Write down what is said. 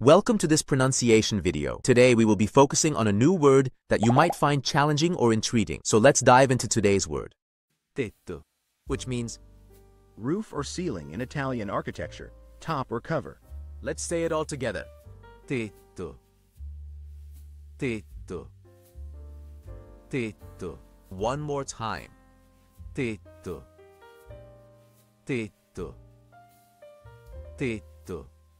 Welcome to this pronunciation video. Today we will be focusing on a new word that you might find challenging or intriguing. So let's dive into today's word. Tetto, which means Roof or ceiling in Italian architecture, top or cover. Let's say it all together. Tetto. Tetto. Tetto. One more time. Tetto. Tetto. Tetto.